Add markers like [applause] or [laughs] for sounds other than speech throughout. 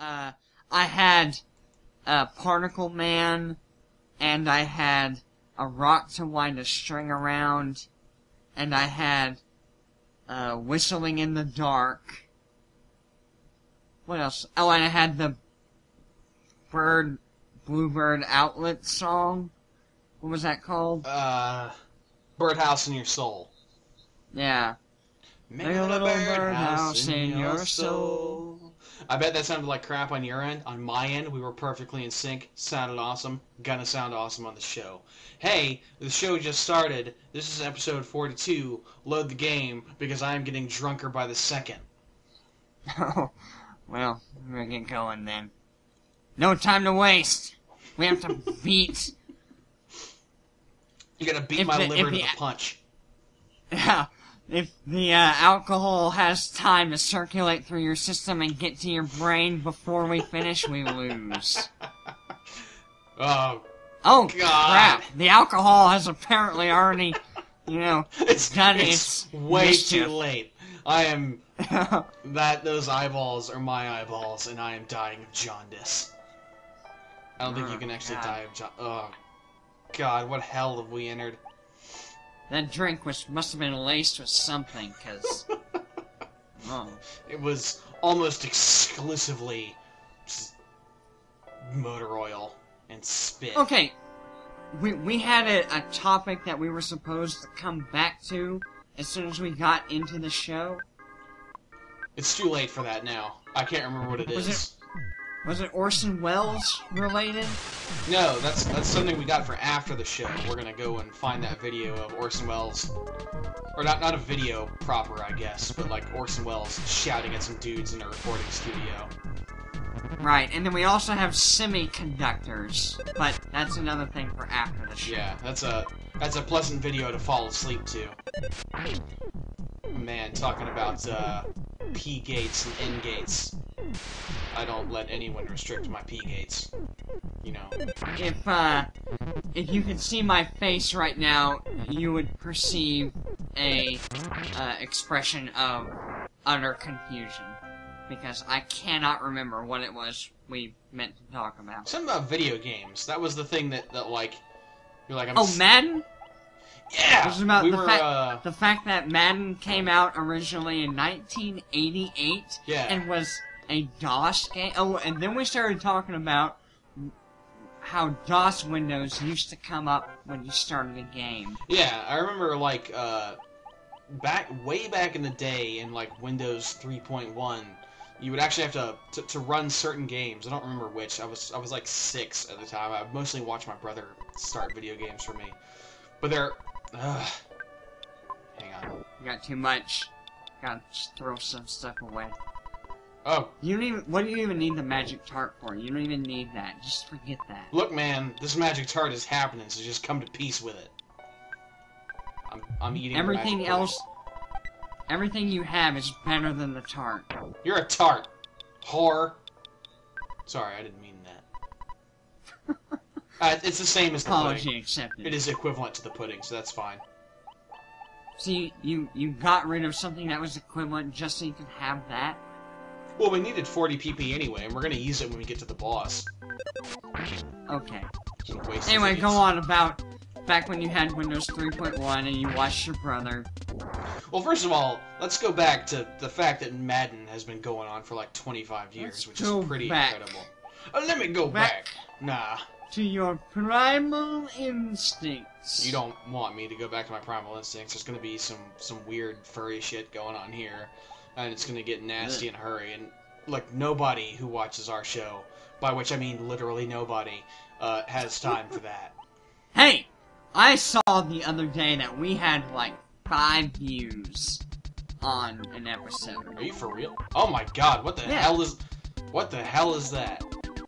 Uh, I had a Particle Man, and I had a rock to wind a string around, and I had uh, whistling in the dark. What else? Oh, and I had the bird, bluebird outlet song. What was that called? Uh, birdhouse in your soul. Yeah. Make a little birdhouse in your soul. I bet that sounded like crap on your end. On my end, we were perfectly in sync. Sounded awesome. Gonna sound awesome on the show. Hey, the show just started. This is episode 42. Load the game because I am getting drunker by the second. Oh, [laughs] well, we're gonna get going then. No time to waste. We have to beat. You gotta beat If my the- liver to the- the punch. [laughs] Yeah, if the uh, alcohol has time to circulate through your system and get to your brain before we finish, we lose. [laughs] Oh, Oh God. crap! The alcohol has apparently already, you know, [laughs] it's, done it's its way mischief. too late. I am [laughs] that those eyeballs are my eyeballs, and I am dying of jaundice. I don't think you Oh, can actually God. die of jaundice. Oh, God, what hell have we entered? That drink was must have been laced with something, cause. [laughs] Oh. It was almost exclusively motor oil and spit. Okay, we we had a, a topic that we were supposed to come back to as soon as we got into the show. It's too late for that now. I can't remember what it Was is. Was it Orson Welles related? No, that's that's something we got for after the show. We're gonna go and find that video of Orson Welles, or not not a video proper, I guess, but like Orson Welles shouting at some dudes in a recording studio. Right, and then we also have semiconductors, but that's another thing for after the show. Yeah, that's a that's a pleasant video to fall asleep to. Man, talking about uh, P gates and N gates. I don't let anyone restrict my P gates. You know. If uh, if you could see my face right now, you would perceive a uh, expression of utter confusion because I cannot remember what it was we meant to talk about. Something about video games. That was the thing that, that like you're like I'm Oh, Madden. Yeah. This is about we the were fact- uh The fact that Madden came out originally in 1988 yeah. and was a DOS game. Oh, and then we started talking about how DOS windows used to come up when you started a game. Yeah, I remember like uh back way back in the day in like Windows 3.1, you would actually have to, to to run certain games. I don't remember which. I was I was like 6 at the time. I mostly watched my brother start video games for me. But they're uh, Hang on. You got too much. Gotta throw some stuff away. Oh, You don't even. What do you even need the magic tart for? You don't even need that. Just forget that. look man, this magic tart is happening, so just come to peace with it. I'm I'm eating Everything else. Everything you have is better than the tart. You're a tart. Whore. Sorry, I didn't mean that. Uh, it's the same as the pudding. Accepted. It is equivalent to the pudding, so that's fine. See, you you got rid of something that was equivalent just so you could have that. Well, we needed 40 PP anyway, and we're gonna use it when we get to the boss. Okay. Anyway, go on about back when you had Windows 3.1 and you watched your brother. Well, first of all, let's go back to the fact that Madden has been going on for like 25 years, Let's which is pretty back. incredible. Uh, let me go Back. back. Nah, To your primal instincts. you don't want me to go back to my primal instincts. There's gonna be some some weird furry shit going on here, and it's gonna get nasty in a hurry. And look, nobody who watches our show, by which I mean literally nobody, uh, has time for that. Hey! I saw the other day that we had like five views on an episode. Are you for real? Oh my god, what the Yeah. hell is what the hell is that?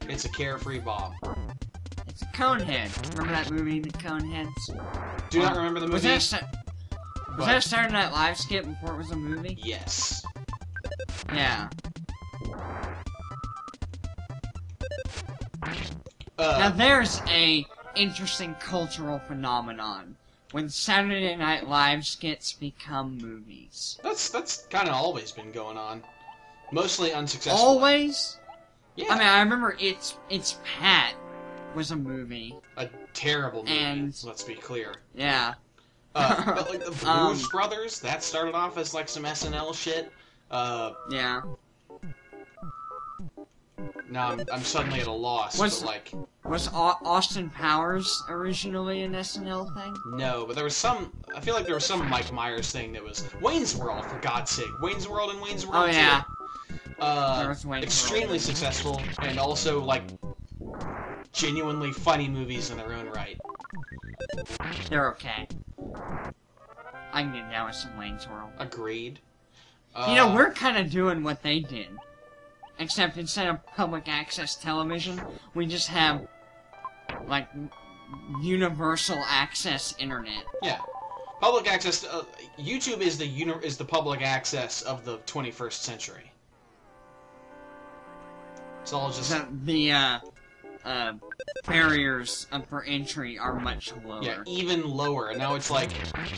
It's a carefree bomb. Conehead. Remember that movie, The Coneheads? Do not remember the Was movie. that a, was but- that a Saturday Night Live skit before it was a movie? Yes. Yeah. Uh, Now there's a interesting cultural phenomenon when Saturday Night Live skits become movies. that's that's kind of always been going on, mostly unsuccessful. Always? Yeah, I mean, I remember it's it's Pat was a movie. a terrible movie. and- let's be clear. Yeah. Uh, but like the [laughs] Blues Um, Brothers, that started off as like some SNL shit. Uh, Yeah. now I'm, I'm suddenly at a loss. Was- but like, Was Au- Austin Powers originally an SNL thing? no, but there was some. I feel like there was some Mike Myers thing that was Wayne's World for God's sake. Wayne's World and Wayne's World. Oh yeah. 2. Uh, There was Wayne's extremely World. successful and also like genuinely funny movies in their own right. They're okay. I can get down with some Wayne's World. Agreed. you know, Uh, we're kind of doing what they did. Except instead of public access television, we just have, like, universal access internet. Yeah. Public access. Uh, YouTube is the uni- is the public access of the 21st century. It's all just So the, uh, uh, barriers uh, for entry are much lower. yeah, even lower. And now it's like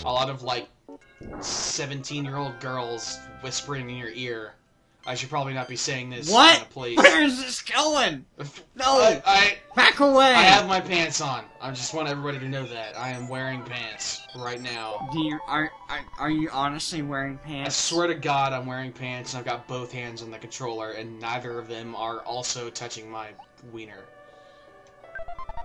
a lot of like 17 year old girls whispering in your ear. I should probably not be saying this. What? In a place. Where is this going? No! I, I Back away! I have my pants on. I just want everybody to know that I am wearing pants right now. Do you, are, are, are you honestly wearing pants? I swear to God, I'm wearing pants and I've got both hands on the controller, and neither of them are also touching my wiener.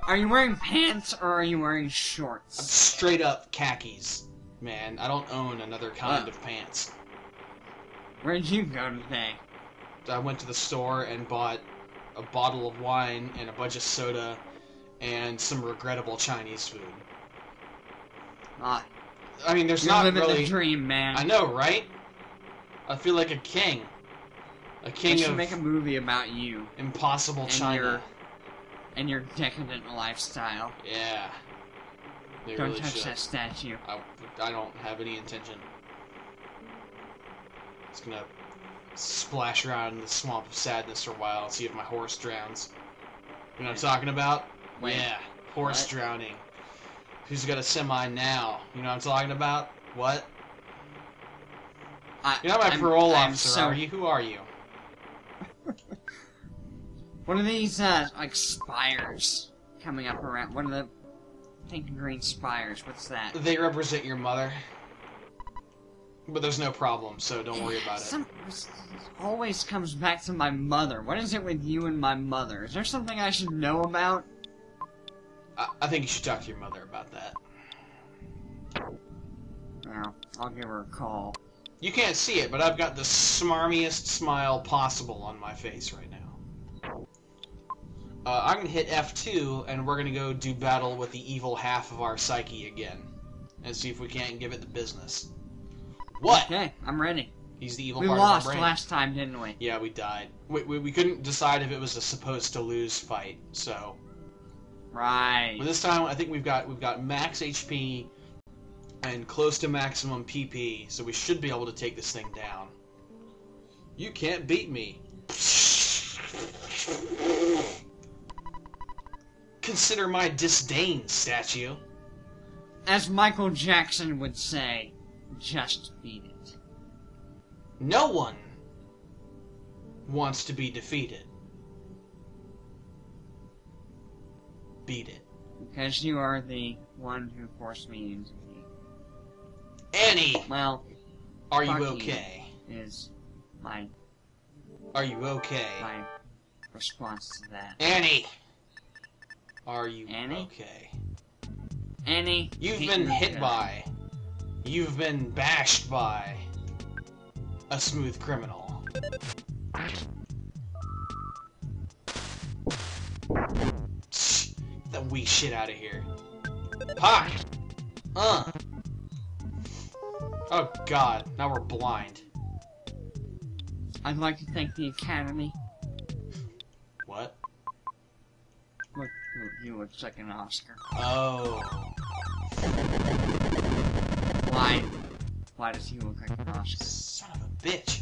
Are you wearing pants or are you wearing I'm shorts? straight up khakis, man. I don't own another kind of pants. Where'd you go today? I went to the store and bought a bottle of wine and a bunch of soda and some regrettable Chinese food. Ah, I mean, there's not really. the dream, man. I know, right? I feel like a king. A They king should of make a movie about you impossible China. your and your decadent lifestyle. Yeah. They Don't really touch should. that statue. I, I don't have any intention. It's gonna splash around in the swamp of sadness for a while and see if my horse drowns. You know what I'm talking about? Wait, yeah, horse what? drowning. Who's got a semi now? You know what I'm talking about? What? I, You're not my I'm- parole I'm officer, so- are you? Who are you? What are these, uh, like spires coming up around? One of the pink and green spires? What's that? They represent your mother. But there's no problem, so don't worry about it. Some, this always comes back to my mother. What is it with you and my mother? Is there something I should know about? I, I think you should talk to your mother about that. Well, I'll give her a call. You can't see it, but I've got the smarmiest smile possible on my face right now. Uh, I'm gonna hit F2, and we're gonna go do battle with the evil half of our psyche again, and see if we can't give it the business. What? Okay, I'm ready. He's the evil We part lost of our brain. last time, didn't we? Yeah, we died. We, we, we couldn't decide if it was a supposed to lose fight, so. Right. But this time, I think we've got we've got max HP and close to maximum PP, so we should be able to take this thing down. You can't beat me. Consider my disdain, statue. As Michael Jackson would say, just beat it. No one wants to be defeated. Beat it. Because you are the one who forced me into the. Annie, Well, are you okay? is my Are you okay? my response to that. Annie, are you Annie? okay? Annie, You've been hit good. by. You've been bashed by a smooth criminal. That wee shit out of here. Ha! Uh. Oh god, now we're blind. I'd like to thank the Academy. You look like an Oscar. Oh. Why? Why does he look like an Oscar? Son of a bitch.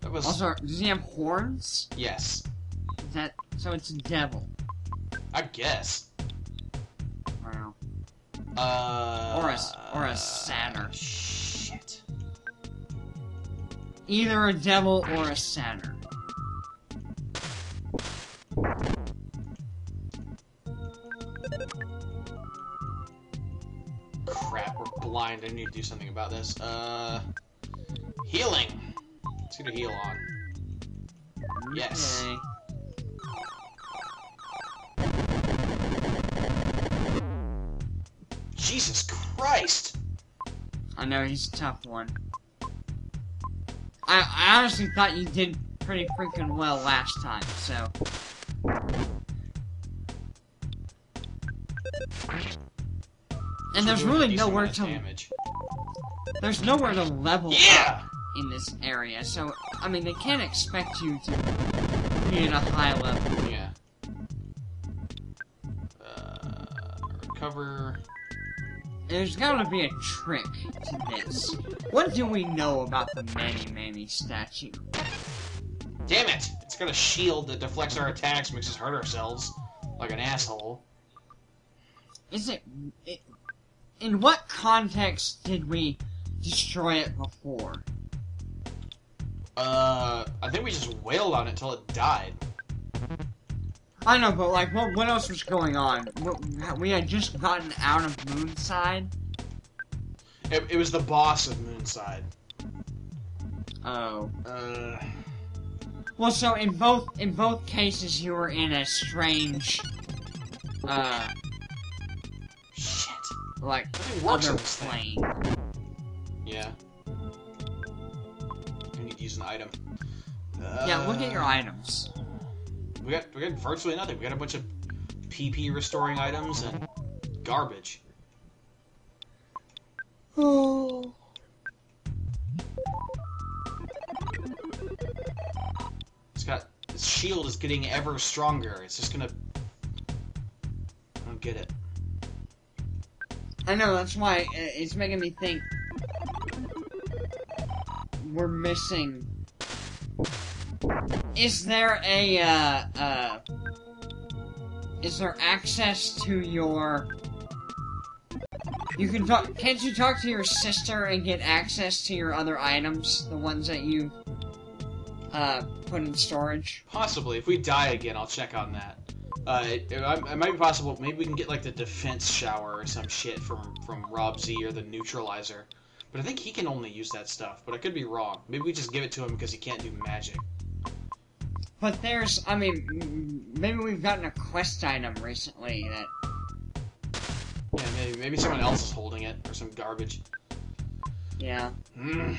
That was. Also, does he have horns? yes. Is that so? It's a devil. I guess. Wow. Uh. Or a- or a Satyr. Shit. Either a devil or a Satyr. blind. I need to do something about this. Uh, healing. Let's get a heal on. Yes. Okay. Jesus Christ! I know he's a tough one. I, I honestly thought you did pretty freaking well last time, so. And there's We're doing a really nowhere to damage. there's nowhere to level Yeah! up in this area, so I mean they can't expect you to be at a high level. Yeah. Uh, recover. There's gotta be a trick to this. What do we know about the Mani Mani statue? Damn it! It's got a shield that deflects our attacks, makes us hurt ourselves like an asshole. Is it, it in what context did we destroy it before? Uh, I think we just wailed on it till it died. I know, but like, what what else was going on? We had just gotten out of Moonside. It, it was the boss of Moonside. Oh. Uh, Well, so in both in both cases, you were in a strange, uh. Like other this plane. Yeah. I need to use an item. Yeah, look at your Uh, items. We got we got virtually nothing. We got a bunch of PP restoring items and garbage. Oh. [sighs] It's got its shield is getting ever stronger. It's just gonna. I don't get it. I know, that's why uh, it's making me think we're missing. Is there a, uh, uh, is there access to your. You can talk. Can't you talk to your sister and get access to your other items? The ones that you, uh, put in storage? Possibly, if we die again, I'll check on that. Uh, it, it, might be possible. Maybe we can get like the defense shower or some shit from from Rob Z or the neutralizer. But I think he can only use that stuff. But I could be wrong. Maybe we just give it to him because he can't do magic. But there's, I mean, maybe we've gotten a quest item recently that Yeah, maybe maybe someone else is holding it or some garbage. Yeah. Mm.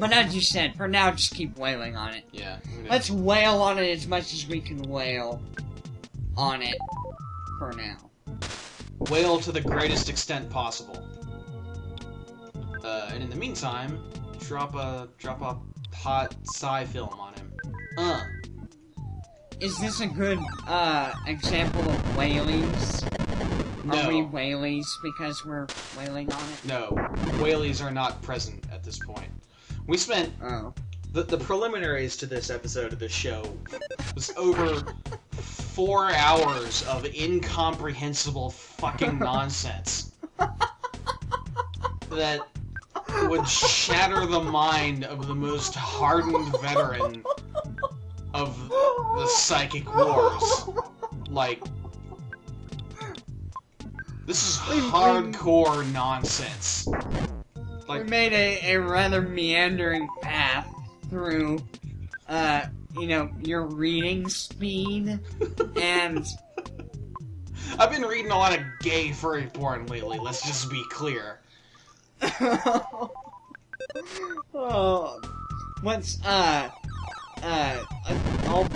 But as you said, for now, just keep wailing on it. Yeah. Let's wail on it as much as we can wail on it for now. wail to the greatest extent possible. Uh, and in the meantime, drop a drop a hot sci film on him. Uh, Is this a good uh example of whaleys? Are we no, whaleys because we're wailing on it? no, whaleys are not present at this point. We spent Oh. the, the preliminaries to this episode of the show was over [laughs] four hours of incomprehensible fucking [laughs] nonsense that would shatter the mind of the most hardened veteran of the psychic wars. Like, this is hardcore nonsense. We made a, a rather meandering path through, uh, you know, your reading speed, and [laughs] I've been reading a lot of gay furry porn lately. Let's just be clear. [laughs] oh, what's uh uh all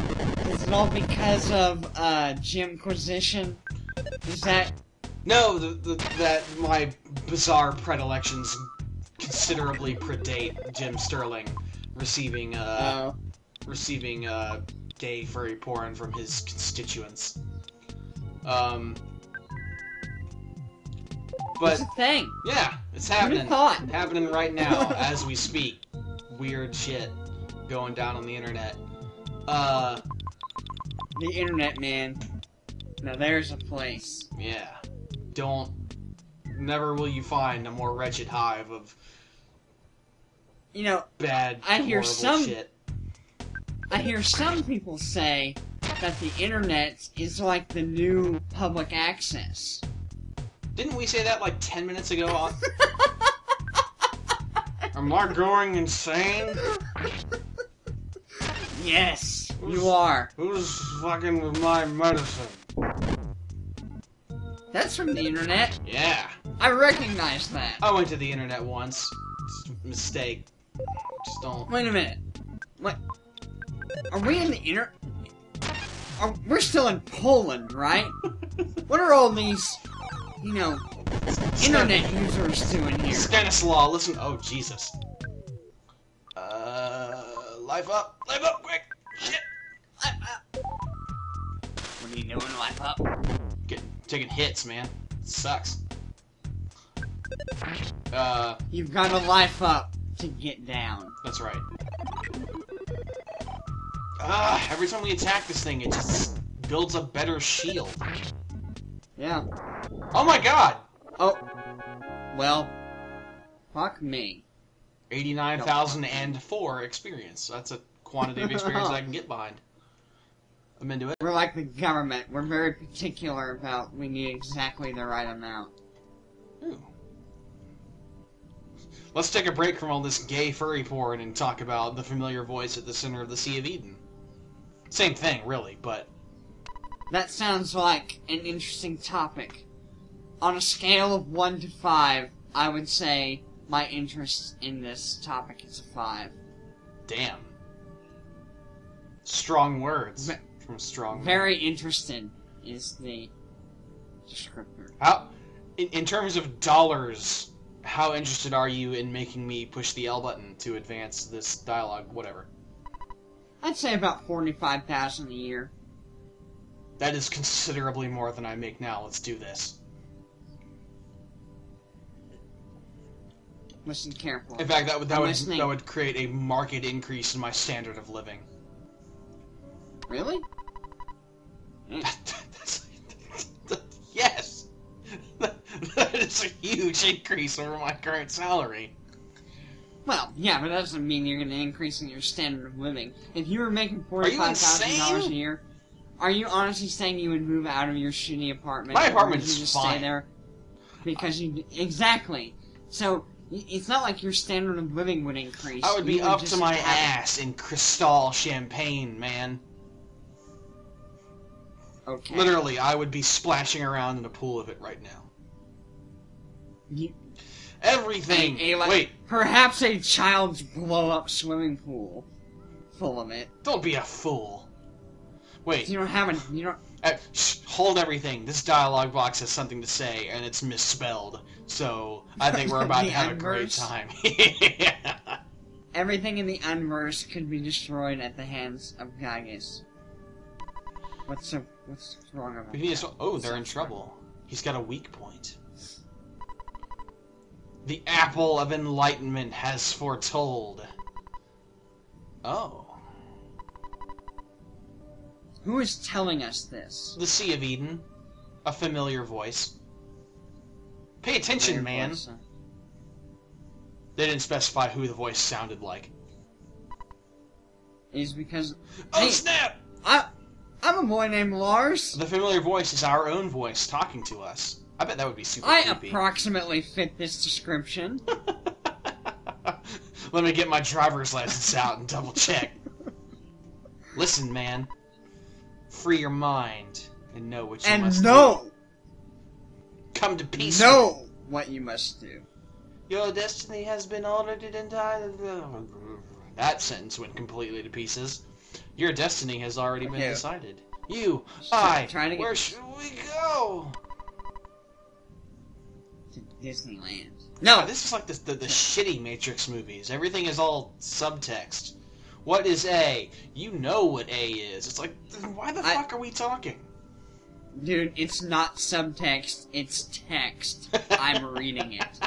is it all because of uh Jimquisition? Is that No, the, the, that my bizarre predilections considerably predate Jim Sterling receiving uh, uh receiving uh, gay furry porn from his constituents. Um, what's but the thing? yeah, it's Who'd have happening. thought? Happening right now [laughs] as we speak. Weird shit going down on the internet. Uh, The internet, man. Now there's a place. yeah. Don't. Never will you find a more wretched hive of You know, bad, I hear some- shit. I hear some people say that the internet is like the new public access. Didn't we say that like 10 minutes ago? On... [laughs] Am I going insane? Yes, you are. Who's fucking with my medicine? That's from the internet. Yeah. I recognize that. I went to the internet once. Mistake. Just don't. Wait a minute. What? Are we in the inter? Are, we're still in Poland, right? [laughs] what are all these, you know, internet users doing here? Stanislaw, listen. Oh, Jesus. Uh. Life up. Life up, quick. Shit. What are you doing, life up? Taking hits, man. sucks. Uh. You've got to life up to get down. That's right. Ah, every time we attack this thing, it just builds a better shield. Yeah. Oh my god! Oh. Well. Fuck me. 89,004 experience. That's a quantity of experience I can get behind. I'm into it. We're like the government. We're very particular about we need exactly the right amount. Ooh. Let's take a break from all this gay furry porn and talk about the familiar voice at the center of the Sea of Eden. Same thing, really, but That sounds like an interesting topic. On a scale of 1 to 5, I would say my interest in this topic is a 5. damn. Strong words Ve- from strong. Very interesting is the descriptor. How, in, in terms of dollars, how interested are you in making me push the L button to advance this dialogue? Whatever. I'd say about 45,000 a year. That is considerably more than I make now. Let's do this. Listen carefully. In fact, that would that I'm would listening. that would create a marked increase in my standard of living. Really? [laughs] Yes, that is a huge increase over my current salary. Well, yeah, but that doesn't mean you're going to increase in your standard of living. If you were making forty-five thousand dollars a year, are you honestly saying you would move out of your shitty apartment? My would apartment's you just fine. stay there because you exactly. So it's not like your standard of living would increase. I would be You up to my ass in Cristal champagne, man. Okay. Literally, I would be splashing around in a pool of it right now. You- Everything. a- a, like, Wait, Perhaps a child's blow-up swimming pool full of it. don't be a fool. Wait, You don't have a. You don't. uh, shh, hold everything. This dialogue box has something to say, and it's misspelled. So I think we're [laughs] about to have a great unverse? time. [laughs] Everything in the unverse could be destroyed at the hands of Giygas. What's so? What's wrong about We need that? to- oh, they're in trouble. He's got a weak point. The apple of enlightenment has foretold. Oh. Who is telling us this? The Sea of Eden. A familiar voice. Pay attention, Very man. uh, They didn't specify who the voice sounded like. Is because Oh, Hey. snap! I, I'm a boy named Lars. The familiar voice is our own voice talking to us. I bet that would be super I creepy. approximately fit this description. [laughs] Let me get my driver's license out and double check. Listen, man. Free your mind and know what you and must know, do. Come to peace. know what you must do. Your destiny has been altered entirely. That sentence went completely to pieces. Your destiny has already been decided. You, I, try to get- where should we go? To Disneyland. No, No, this is like the, the, the shitty Matrix movies. Everything is all subtext. What is A? You know what A is. It's like, why the I- fuck are we talking? dude, it's not subtext. It's text. I'm reading it.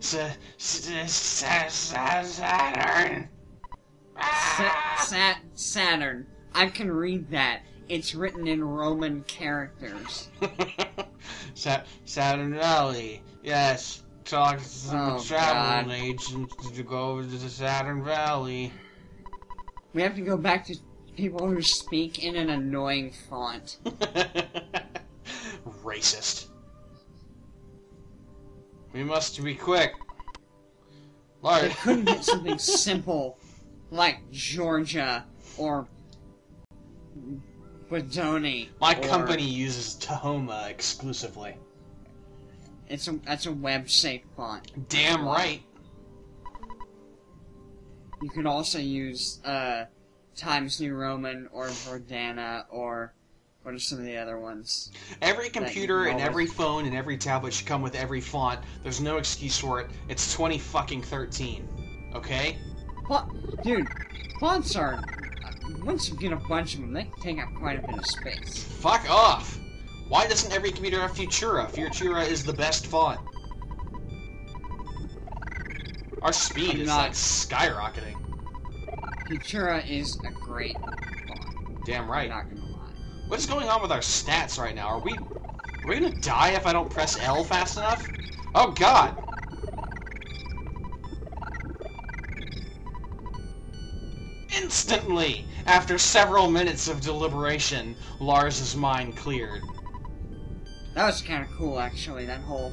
[laughs] Sa- sa- sa- sa- Saturn. Sat Saturn. I can read that. It's written in Roman characters. [laughs] Sa- Saturn Valley. Yes. Talk to some Oh, travel God. agent to go over to the Saturn Valley. We have to go back to people who speak in an annoying font. [laughs] Racist. We must be quick. They Large. couldn't get [laughs] something simple like Georgia or Bodoni. My or- company uses Tahoma exclusively. It's a that's a web safe font. Damn right. You could also use uh, Times New Roman or Verdana or what are some of the other ones? Every computer and every phone and every tablet should come with every font. There's no excuse for it. It's 20 fucking 13. Okay? Dude? Fonts are uh, once you get a bunch of them, they take up quite a bit of space. Fuck off! Why doesn't every computer have Futura? Futura is the best font. Our speed I'm is not- like skyrocketing. Futura is a great font. Damn I'm right. not gonna lie. What is going on with our stats right now? Are we are we gonna die if I don't press L fast enough? Oh god! Instantly, after several minutes of deliberation, Lars's mind cleared. That was kind of cool, actually. That whole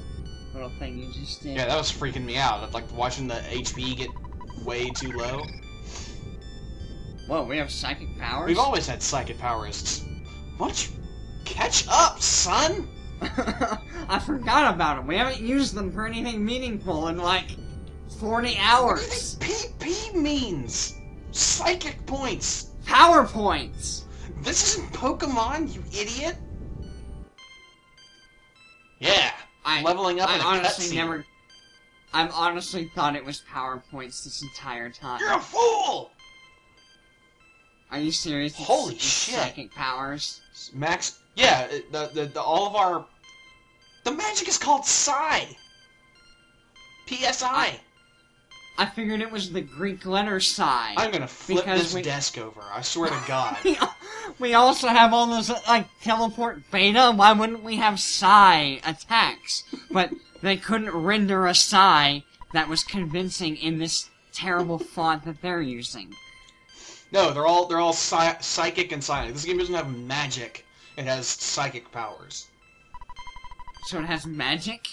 little thing you just did. Yeah, that was freaking me out. I'm like watching the HP get way too low. Whoa, we have psychic powers. We've always had psychic powers. Why don't you catch up, son? [laughs] I forgot about them. We haven't used them for anything meaningful in like 40 hours. What do you think PP means? Psychic points. PowerPoints. This isn't Pokemon, you idiot. Yeah, I'm leveling up I in a honestly cutscene. never. I've honestly thought it was PowerPoints this entire time. You're a fool. Are you serious? It's- Holy it's shit. Psychic powers. Max. Yeah, uh, the, the the all of our the magic is called Psi. PSI. I figured it was the Greek letter psi. I'm gonna flip this we- desk over. I swear to God. [laughs] we also have all those uh, like teleport beta. Why wouldn't we have psi attacks? But they couldn't render a psi that was convincing in this terrible font that they're using. No, they're all they're all psy- psychic and psionic. This game doesn't have magic. It has psychic powers. So it has magic.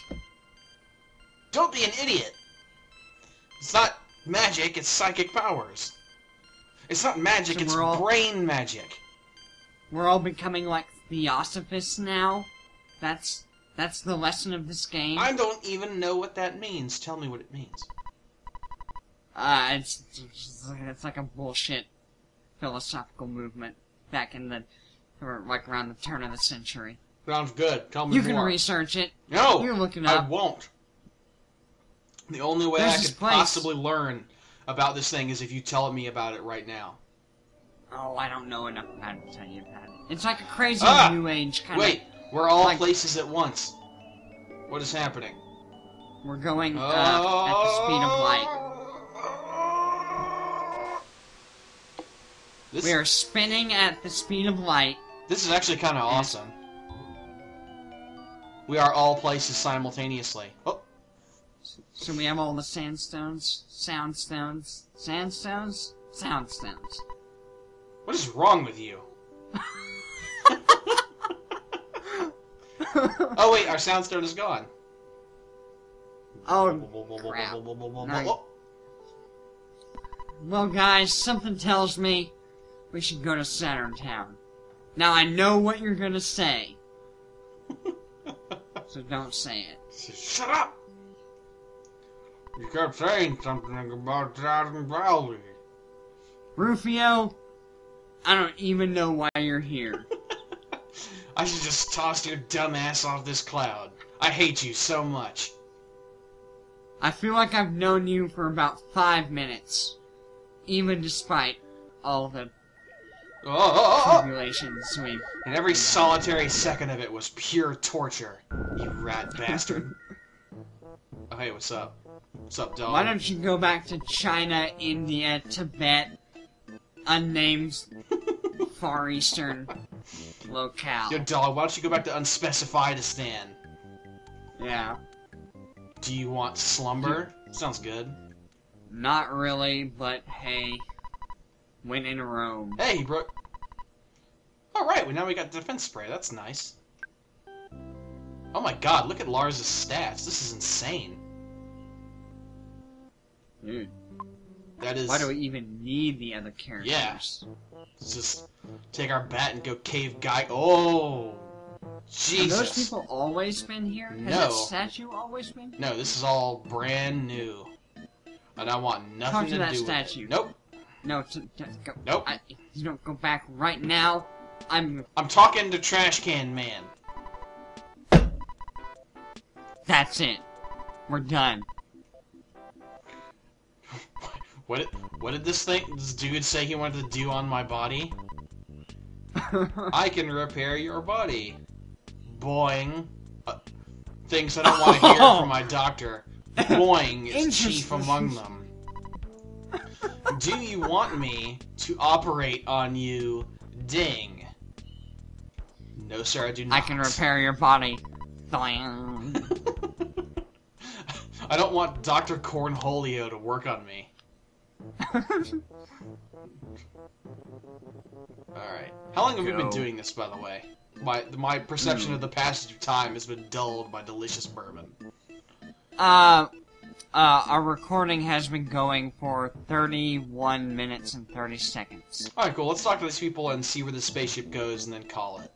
Don't be an idiot. It's not magic. It's psychic powers. It's not magic. So it's we're all- brain magic. We're all becoming like theosophists now. That's that's the lesson of this game. I don't even know what that means. Tell me what it means. Uh, it's, it's it's like a bullshit philosophical movement back in the or like around the turn of the century. Sounds good. Tell me You can more. research it. no, You can look it I up. won't. The only way There's I could place. possibly learn about this thing is if you tell me about it right now. Oh, I don't know enough about it to tell you about it. It's like a crazy Ah! new age kind of... Wait, we're all like- places at once. What is happening? We're going uh, at the speed of light. This, We are spinning at the speed of light. this is actually kind of awesome. We are all places simultaneously. Oh, So we have all the sandstones, soundstones, sandstones, soundstones. what is wrong with you? [laughs] Oh wait, our soundstone is gone. oh, crap. Nice. well, guys, something tells me we should go to Saturn Town. Now I know what you're gonna say, [laughs] so don't say it. Shut up! You kept saying something about Dragon Valley. Rufio, I don't even know why you're here. [laughs] I should just toss your dumb ass off this cloud. I hate you so much. I feel like I've known you for about five minutes, even despite all the oh. tribulations we've. And every solitary second of it was pure torture. You rat bastard. [laughs] oh, hey, what's up? What's up, dog? Why don't you go back to China, India, Tibet, unnamed [laughs] Far Eastern locale? Yo, dog, why don't you go back to Unspecifiedistan? Yeah, Do you want slumber? Sounds good. not really, but hey, when in Rome. Hey, bro. All right, well now we got defense spray. That's nice. Oh my god, look at Lars' stats. This is insane. Dude, That is. why do we even need the other characters? Yeah. Let's just take our bat and go cave guy. Oh, Jesus. Have those people always been here? Has No. that statue always been? here? No, this is all brand new, and I want nothing to to, that do statue. with it. Nope, No, go. nope. I, you don't go back right now, I'm. I'm talking to Trash Can Man. That's it. We're done. What? Did, what did this thing? This dude say he wanted to do on my body? [laughs] I can repair your body. Boing. Uh, things I don't want to hear [laughs] from my doctor. Boing is chief among them. Do you want me to operate on you? Ding. No, sir, I do not. I can repair your body. [laughs] I don't want Dr. Cornholio to work on me. [laughs] Alright. How long have we been doing this, by the way? My my perception of the passage of time has been dulled by delicious bourbon. uh, uh, our recording has been going for 31 minutes and 30 seconds. Alright, cool. Let's talk to these people and see where the spaceship goes and then call it.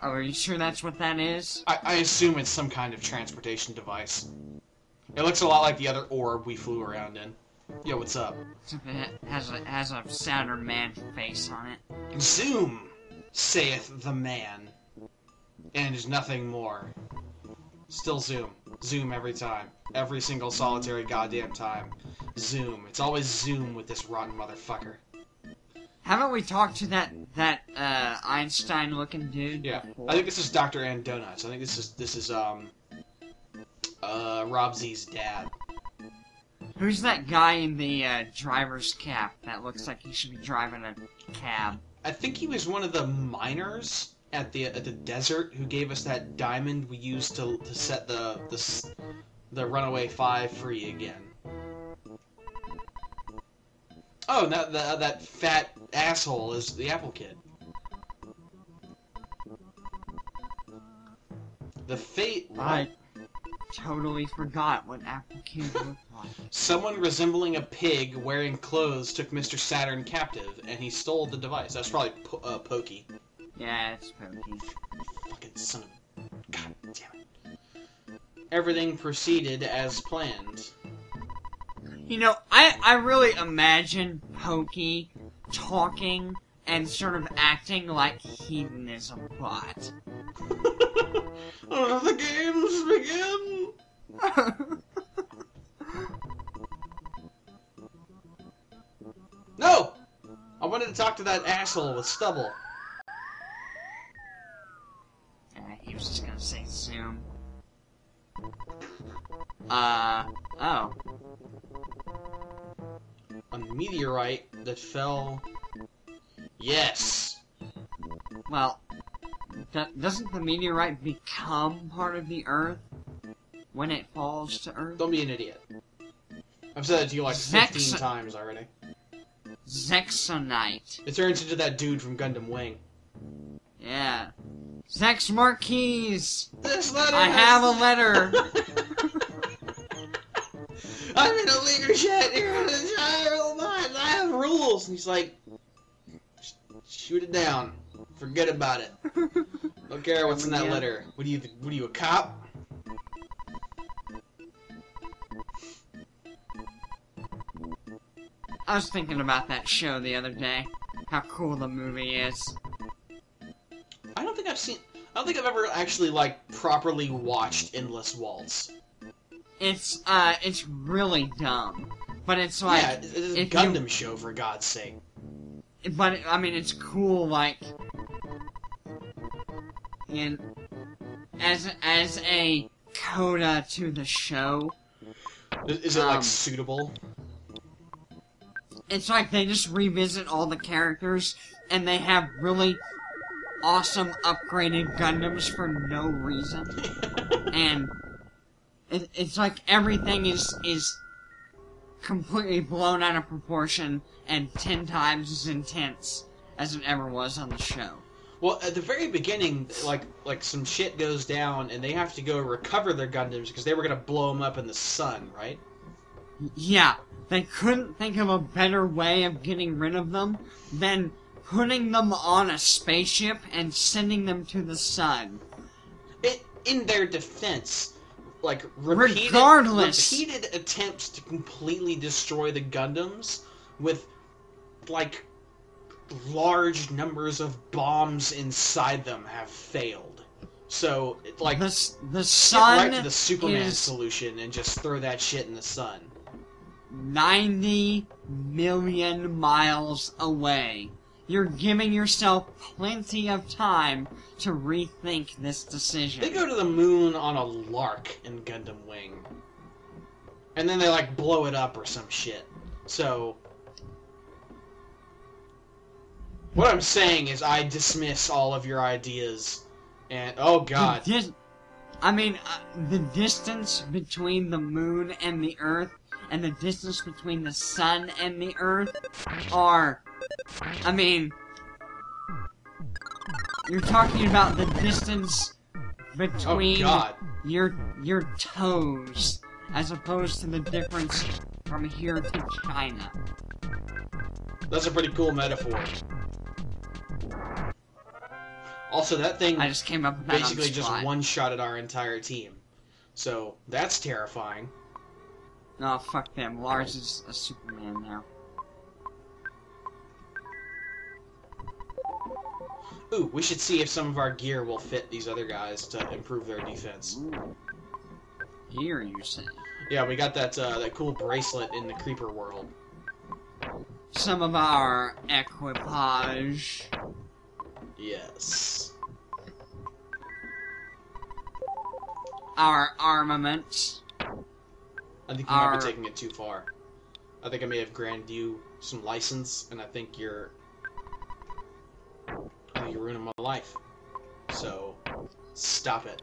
Oh, are you sure that's what that is? I, I assume it's some kind of transportation device. It looks a lot like the other orb we flew around in. Yo, what's up? It has a, has a Saturn man face on it. Zoom, saith the man. And there's nothing more. Still zoom. Zoom every time. Every single solitary goddamn time. Zoom. It's always zoom with this rotten motherfucker. Haven't we talked to that that uh, Einstein-looking dude? Yeah. I think this is Dr. Andonuts. I think this is this is um uh Rob Z's dad. Who's that guy in the uh, driver's cap that looks like he should be driving a cab? I think he was one of the miners at the at the desert who gave us that diamond we used to to set the the the runaway five free again. Oh, that that, that fat asshole is the Apple Kid. The fate. I totally forgot what Apple Kid looked like. Someone resembling a pig wearing clothes took Mr. Saturn captive, and he stole the device. That's probably po- uh, Pokey. Yeah, it's Pokey. Fucking son of. God damn it. Everything proceeded as planned. You know, I I really imagine Pokey talking and sort of acting like hedonism bot. oh, [laughs] the games begin! [laughs] No! I wanted to talk to that asshole with stubble. Uh, he was just gonna say Zoom. Uh, oh. A meteorite that fell. Yes! Well, do- doesn't the meteorite become part of the Earth when it falls to Earth? Don't be an idiot. I've said it to you like Zex- 15 times already. Zexonite. It turns into that dude from Gundam Wing. Yeah. Zechs Merquise! This letter I have a letter! [laughs] [laughs] I'm in a leadership here in the child. I have rules. And he's like, "Sh- shoot it down. Forget about it. [laughs] Don't care what's in that Yeah. letter. What are you? What are you, a cop? I was thinking about that show the other day. How cool the movie is. I don't think I've seen. I don't think I've ever actually like properly watched Endless Waltz. It's, uh, it's really dumb. But it's like, yeah, it's a if you- Gundam show for God's sake. but, I mean, it's cool, like, And... as, as a coda to the show, Is, it like Um, suitable? It's like they just revisit all the characters and they have really awesome upgraded Gundams for no reason. [laughs] and it, it's like everything is is completely blown out of proportion and ten times as intense as it ever was on the show. Well, at the very beginning, like like some shit goes down, and they have to go recover their Gundams because they were gonna blow them up in the sun, right? Yeah, they couldn't think of a better way of getting rid of them than putting them on a spaceship and sending them to the sun. It, in their defense, like repeated, Regardless. repeated attempts to completely destroy the Gundams with like large numbers of bombs inside them have failed. So, like, the, the sun right to the Superman is solution and just throw that shit in the sun. 90 million miles away. You're giving yourself plenty of time to rethink this decision. They go to the moon on a lark in Gundam Wing. And then they like blow it up or some shit. So What I'm saying is I dismiss all of your ideas and oh god. I mean, uh, the distance between the moon and the Earth, and the distance between the sun and the Earth, are. I mean, you're talking about the distance Oh between god. your your toes, as opposed to the difference from here to China. That's a pretty cool metaphor. Also that thing I just came up with basically just one shot at our entire team. So that's terrifying. No, fuck them. Lars is a Superman now. Ooh, we should see if some of our gear will fit these other guys to improve their defense. Ooh. Here, you say. Yeah, we got that uh, that cool bracelet in the creeper world. Some of our equipage. Yes. Our armament. I think you might be taking it too far. I think I may have granted you some license, and I think you're. I think you're ruining my life. So, stop it.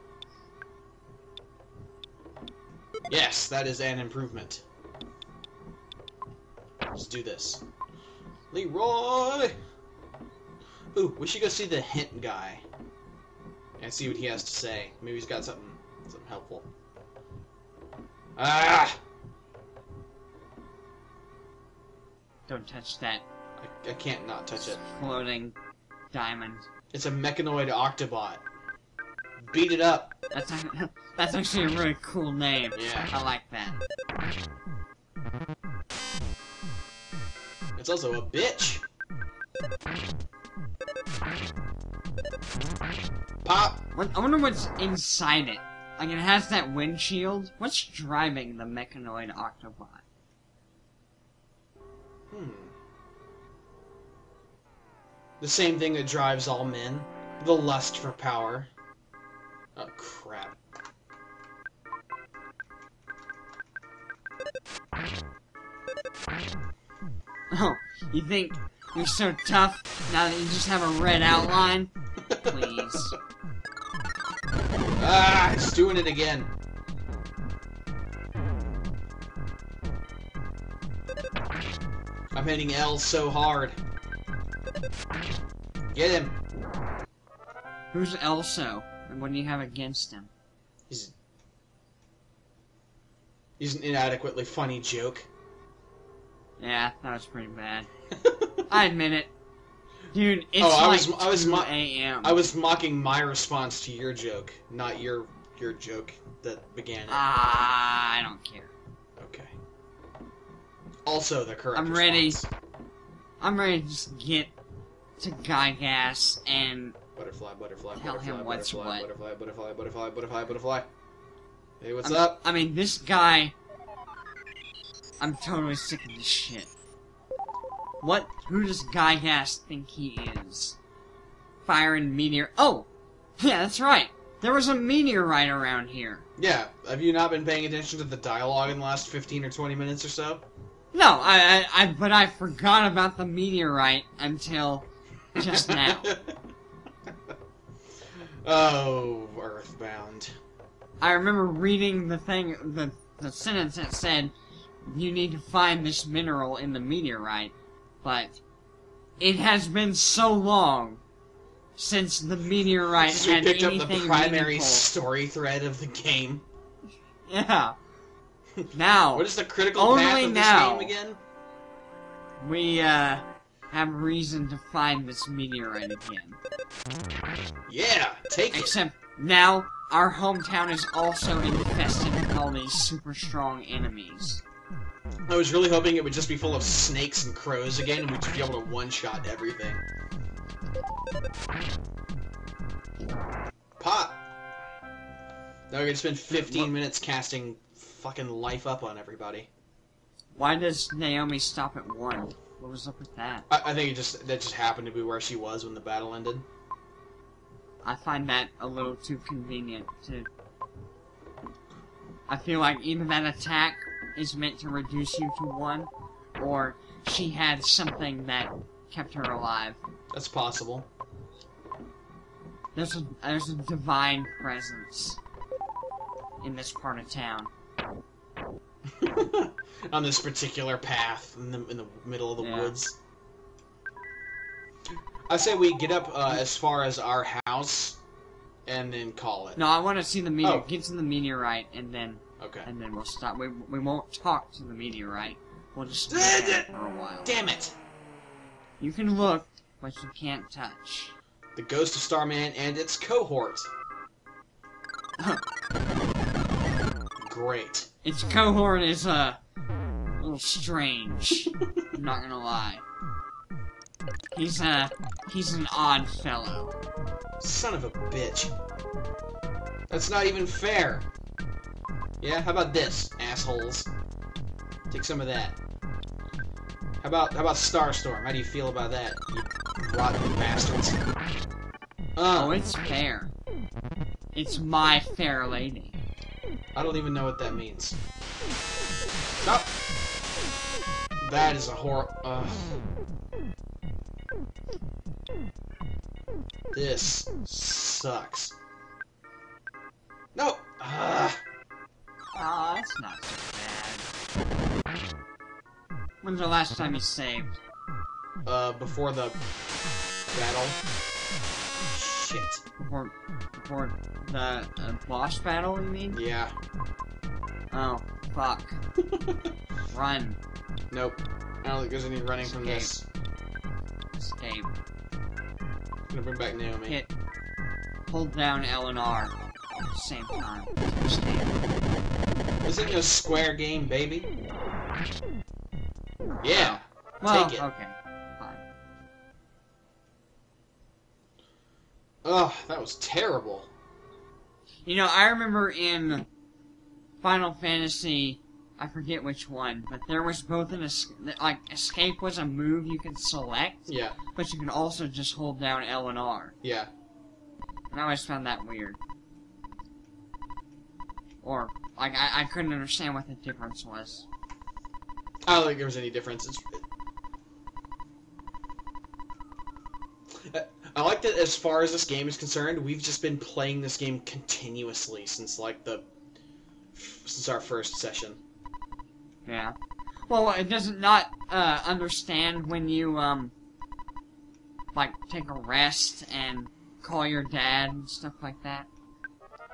Yes, that is an improvement. Let's do this. Leroy! Ooh, we should go see the hint guy. And see what he has to say. Maybe he's got something something helpful. Ah! Don't touch that I, I can't not touch it. floating diamond. It's a mechanoid Octobot. Beat it up. That's [laughs] that's actually a really cool name. Yeah. I like that. It's also a bitch. Pop. I wonder what's inside it. Like it has that windshield. What's driving the mechanoid octobot? Hmm. The same thing that drives all men. The lust for power. Oh, crap. Oh, you think you're so tough now that you just have a red outline? [laughs] Please. Ah, it's doing it again. I'm hitting L so hard. Get him. Who's Elso? And what do you have against him? He's he's an inadequately funny joke. Yeah, that was pretty bad. [laughs] I admit it. Dude, it's Oh, I like was- I was 2 a.m. I was mocking my response to your joke, not your your joke that began it. Ah, I don't care. Okay. Also, the correct. I'm ready. I'm ready to just get to Giygas and Butterfly, butterfly, Tell butterfly, him what's butterfly, what. butterfly, butterfly, butterfly, butterfly, butterfly. Hey, what's I'm- up? I mean, this guy. I'm totally sick of this shit. What? Who does Giygas think he is? Fire and meteor. Oh! Yeah, that's right. There was a meteorite around here. Yeah, have you not been paying attention to the dialogue in the last 15 or 20 minutes or so? No, I, I, I but I forgot about the meteorite until just now. [laughs] oh, Earthbound. I remember reading the thing, the, the sentence that said, you need to find this mineral in the meteorite, but it has been so long since the meteorite we had picked up the primary meaningful. story thread of the game. Yeah. Now What is the critical Only path of now. this game again? we uh have reason to find this meteorite again. Yeah, take it. Except now our hometown is also infested with all these super strong enemies. I was really hoping it would just be full of snakes and crows again, and we'd just be able to one-shot everything. Pop! Now we're gonna spend 15 minutes casting fucking life up on everybody. Why does Naomi stop at one? What was up with that? I, I think it just that just happened to be where she was when the battle ended. I find that a little too convenient to. I feel like either that attack is meant to reduce you to one, or she had something that kept her alive. That's possible. There's a there's a divine presence in this part of town. [laughs] on this particular path in the in the middle of the Yeah. woods. I say we get up uh, as far as our house, and then call it. No, I want to see the meteor. Oh. Get to the meteorite, and then Okay. and then we'll stop. We we won't talk to the meteorite. We'll just look at it for a while. Damn it! You can look, but you can't touch. The Ghost of Starman and its cohort. Great. Its cohort is uh, a little strange. I'm not gonna lie. He's uh, he's an odd fellow. Son of a bitch. That's not even fair. Yeah, how about this, assholes? Take some of that. How about how about Starstorm? How do you feel about that, you rotten bastards? Oh, Uh, it's fair. It's my fair lady. I don't even know what that means. Stop! That is a hor- uh. This sucks. No! Ugh. Ah, that's not so bad. When's the last time you saved? Uh, before the battle. Shit. Before, before the uh, boss battle, you mean? Yeah. Oh, fuck. [laughs] Run. Nope. I don't think there's any running from this. Escape. gonna bring back Naomi. Hit. Hold down L and R at the same time. Escape. This ain't no square game, baby. Yeah. Well, Take it. okay. Fine. Ugh, that was terrible. You know, I remember in Final Fantasy, I forget which one, but there was both an like escape was a move you could select, Yeah, but you could also just hold down L and R. yeah. And I always found that weird. Or like I, I couldn't understand what the difference was. I don't think there was any difference. It's... I- like that as far as this game is concerned, we've just been playing this game continuously since like the since our first session. Yeah. Well, it doesn't not uh, understand when you um like take a rest and call your dad and stuff like that.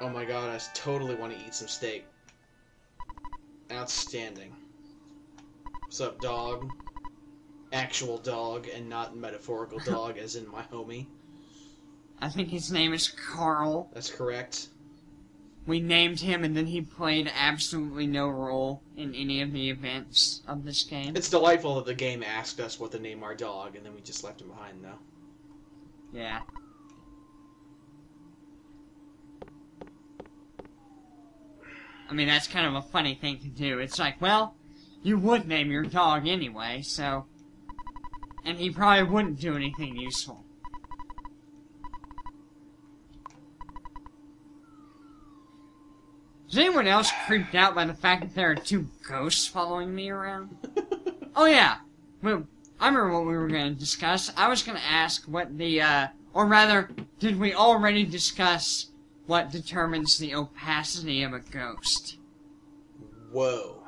Oh my god, I totally want to eat some steak. Outstanding. What's up, dog? Actual dog and not metaphorical [laughs] dog, as in my homie. I think his name is Carl. That's correct. We named him, and then he played absolutely no role in any of the events of this game. It's delightful that the game asked us what to name our dog, and then we just left him behind, though. Yeah. I mean, that's kind of a funny thing to do. It's like, well, you would name your dog anyway, so. And he probably wouldn't do anything useful. Is anyone else creeped out by the fact that there are two ghosts following me around? [laughs] Oh yeah. Well, I remember what we were going to discuss. I was going to ask what the, uh, or rather, did we already discuss what determines the opacity of a ghost? Whoa.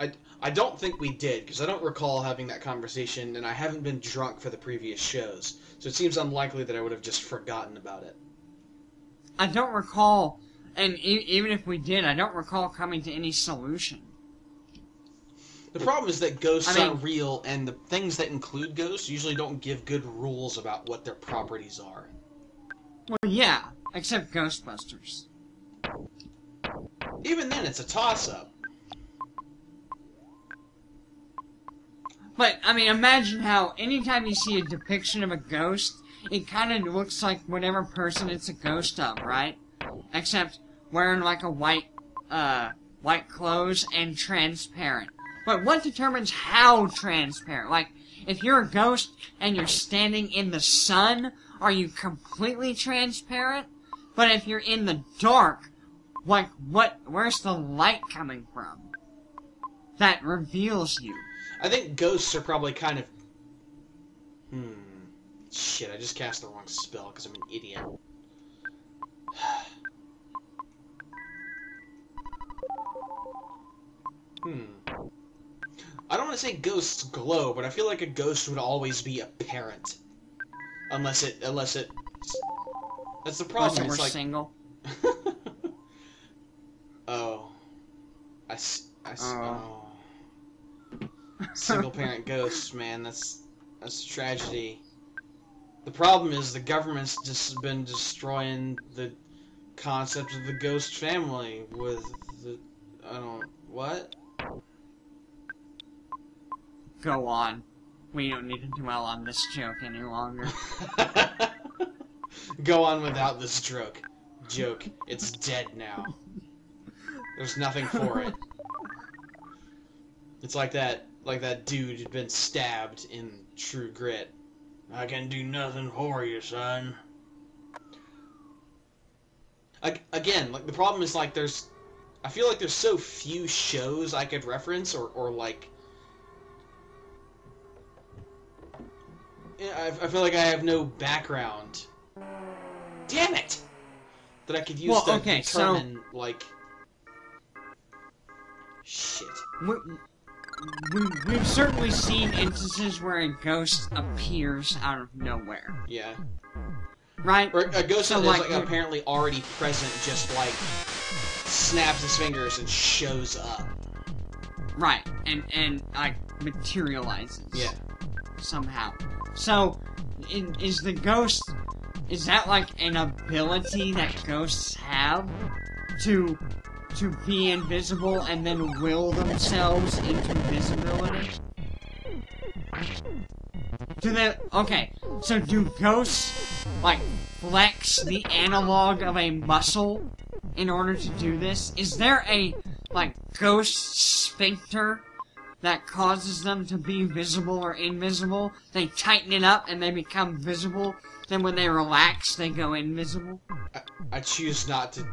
I, I don't think we did because I don't recall having that conversation, and I haven't been drunk for the previous shows, so it seems unlikely that I would have just forgotten about it. I don't recall, and e- even if we did, I don't recall coming to any solution. The problem is that ghosts I mean- aren't real, and the things that include ghosts usually don't give good rules about what their properties are. Well, yeah, except Ghostbusters. Even then, it's a toss-up. But, I mean, imagine how anytime you see a depiction of a ghost, it kind of looks like whatever person it's a ghost of, right? Except wearing like a white, uh, white clothes and transparent. But what determines how transparent? Like, if you're a ghost and you're standing in the sun, are you completely transparent? But if you're in the dark, like, what, where's the light coming from? That reveals you. I think ghosts are probably kind of. Hmm. Shit, I just cast the wrong spell because I'm an idiot. [sighs] hmm. I don't want to say ghosts glow, but I feel like a ghost would always be apparent. Unless it. Unless it. That's the problem. we're like. single. [laughs] oh. I. s- I s- Oh. oh. Single parent [laughs] ghosts, man. That's that's a tragedy. The problem is the government's just been destroying the concept of the ghost family with the I don't what? Go on. We don't need to dwell on this joke any longer. [laughs] Go on without this joke. Joke. It's dead now. There's nothing for it. It's like that like that dude who'd been stabbed in True Grit. I can do nothing for you, son. Like again, like the problem is like there's I feel like there's so few shows I could reference or, or like I, I feel like I have no background. Damn it! That I could use Well, to okay, so- determine like shit. we, we, we've certainly seen instances where a ghost appears out of nowhere, Yeah. right? Or a ghost So, that is like, like apparently already present, just like snaps his fingers and shows up. Right, and and like materializes. Yeah. Somehow. So, in, is the ghost? Is that like an ability that ghosts have to to be invisible and then will themselves into visibility? Do they? Okay, so do ghosts like flex the analog of a muscle in order to do this? Is there a like ghost sphincter that causes them to be visible or invisible? They tighten it up and they become visible. Then when they relax, they go invisible. I choose not to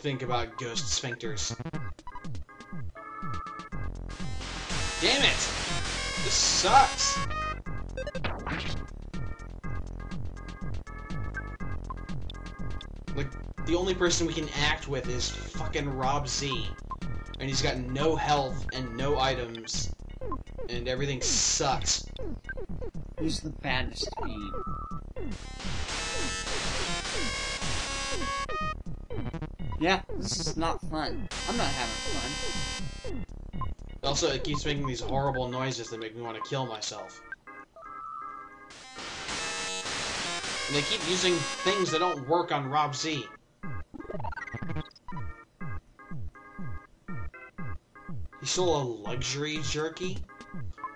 think about ghost sphincters. Damn it! This sucks! Like, the only person we can act with is fucking Rob Z. And he's got no health and no items. And everything sucks. He's the baddest fiend. Yeah, this is not fun. I'm not having fun. Also, it keeps making these horrible noises that make me want to kill myself. And they keep using things that don't work on Rob Z. He's still a luxury jerky?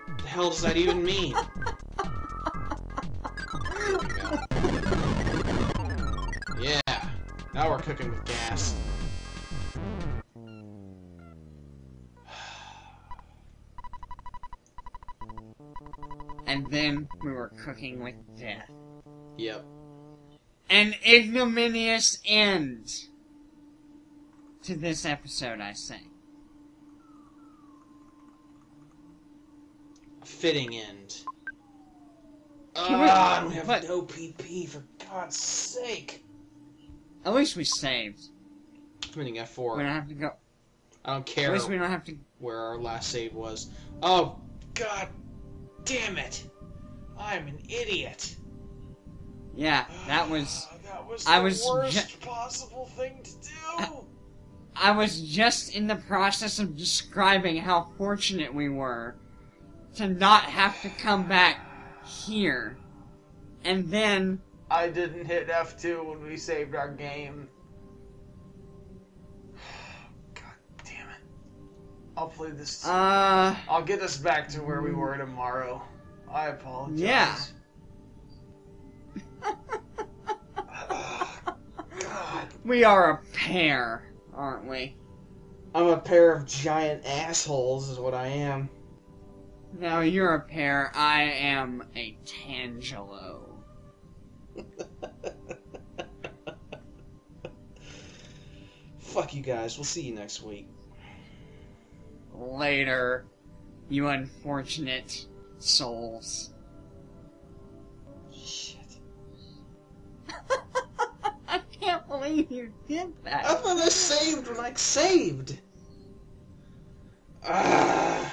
What the hell does that even mean? Now we're cooking with gas. And then we were cooking with death. Yep. An ignominious end to this episode, I say. fitting end. We- Ah, I don't have but- no PP for God's sake. At least we saved. I'm hitting We F4. don't have to go. I don't care. At least we don't have to where our last save was. Oh, god damn it! I'm an idiot. Yeah, that ah, was. that was I the was worst possible thing to do. I was just in the process of describing how fortunate we were to not have to come back here. And then, I didn't hit F2 when we saved our game. [sighs] God damn it. I'll play this. uh, I'll get us back to where we were tomorrow. I apologize. Yeah. [sighs] God. we are a pair, aren't we? I'm a pair of giant assholes, is what I am. No, you're a pair. I am a Tangelo. [laughs] Fuck you guys. We'll see you next week. Later, you unfortunate souls. Shit. [laughs] I can't believe you did that. I thought I saved when I saved. Ah.